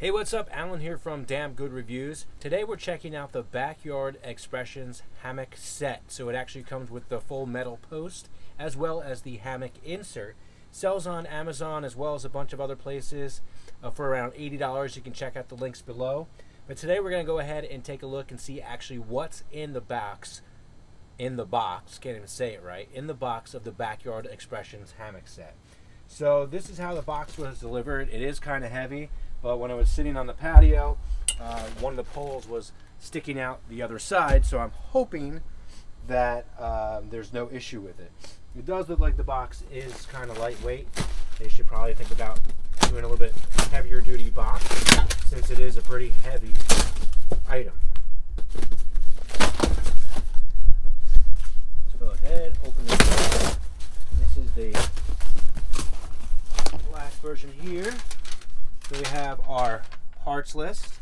Hey, what's up? Alan here from Damn Good Reviews. Today we're checking out the Backyard Expressions hammock set. So it actually comes with the full metal post as well as the hammock insert. Sells on Amazon as well as a bunch of other places uh, for around $80. You can check out the links below. But today we're going to go ahead and take a look and see actually what's in the box. In the box, can't even say it right, in the box of the Backyard Expressions hammock set. So this is how the box was delivered. It is kind of heavy. But when I was sitting on the patio, uh, one of the poles was sticking out the other side, so I'm hoping that um, there's no issue with it. It does look like the box is kind of lightweight. They should probably think about doing a little bit heavier duty box since it is a pretty heavy item. Let's go ahead, open this. This is the black version here. So we have our parts list.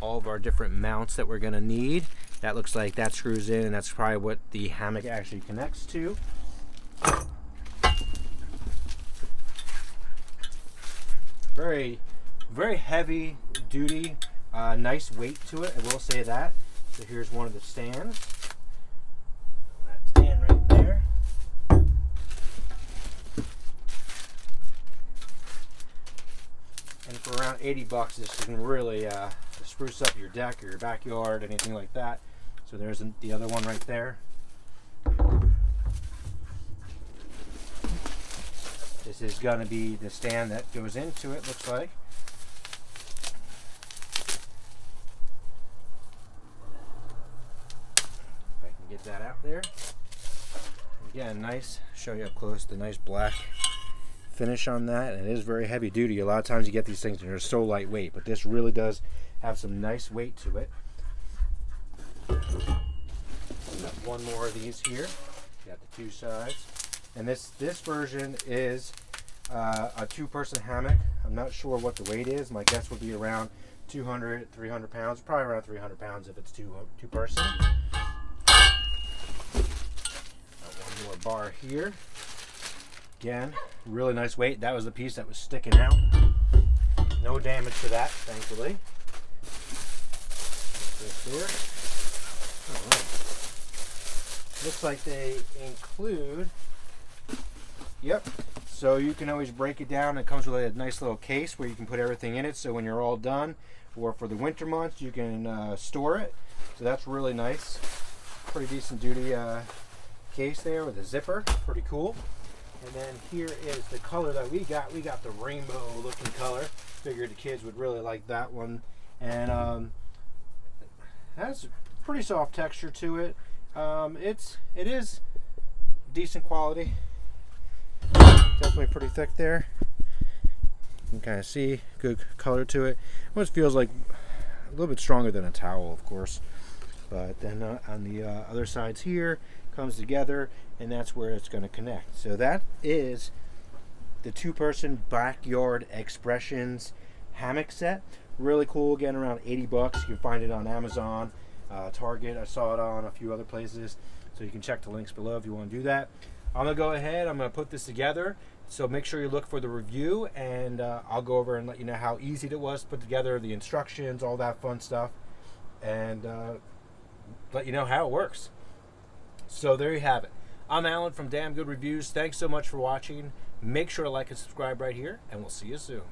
All of our different mounts that we're going to need. That looks like that screws in and that's probably what the hammock actually connects to. Very, very heavy duty, uh, nice weight to it, I will say that. So here's one of the stands. For around 80 bucks this can really uh, spruce up your deck or your backyard anything like that. So there's the other one right there. This is going to be the stand that goes into it looks like. If I can get that out there. Again nice show you up close the nice black finish on that and it is very heavy duty. A lot of times you get these things and they're so lightweight but this really does have some nice weight to it. Got one more of these here. Got the two sides. And this this version is uh, a two-person hammock. I'm not sure what the weight is. My guess would be around 200 300 pounds probably around 300 pounds if it's two uh, two person. Got one more bar here Again, really nice weight. That was the piece that was sticking out. No damage to that, thankfully. Looks like they include, yep. So you can always break it down. It comes with a nice little case where you can put everything in it. So when you're all done, or for the winter months, you can uh, store it. So that's really nice. Pretty decent duty uh, case there with a zipper. Pretty cool. And then here is the color that we got. We got the rainbow looking color. Figured the kids would really like that one. And um, has pretty soft texture to it. Um, it's it is decent quality. Definitely pretty thick there. You can kind of see good color to it. Almost feels like a little bit stronger than a towel, of course. But then uh, on the uh, other sides here, comes together and that's where it's going to connect. So that is the two-person backyard expressions hammock set. Really cool. Again, around 80 bucks. You can find it on Amazon, uh, Target. I saw it on a few other places. So you can check the links below if you want to do that. I'm going to go ahead. I'm going to put this together. So make sure you look for the review and uh, I'll go over and let you know how easy it was to put together, the instructions, all that fun stuff. And uh, let you know how it works. So there you have it. I'm Alan from Damn Good Reviews. Thanks so much for watching. Make sure to like and subscribe right here, and we'll see you soon.